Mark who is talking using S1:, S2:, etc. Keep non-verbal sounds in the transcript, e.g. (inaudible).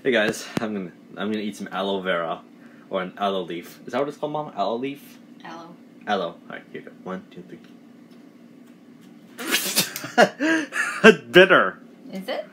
S1: Hey guys, I'm gonna I'm gonna eat some aloe vera, or an aloe leaf. Is that what it's called, Mom? Aloe leaf.
S2: Aloe.
S1: Aloe. All right, here you go. One, two, three. (laughs) Bitter.
S2: Is it?